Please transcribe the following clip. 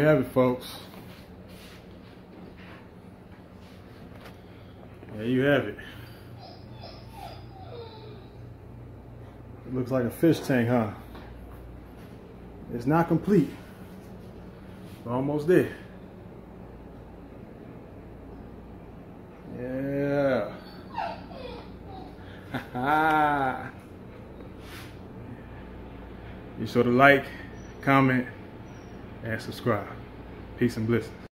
you have it, folks. There you have it. It looks like a fish tank, huh? It's not complete. Almost there. Yeah. Be sure to like, comment, and subscribe. Peace and blessings.